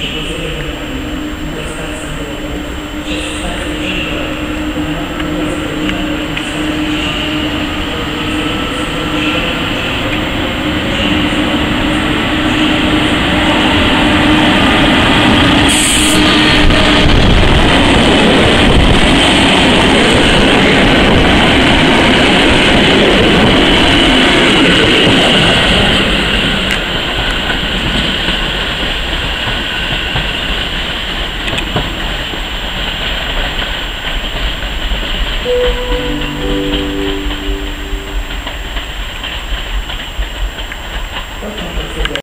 Thank you. Música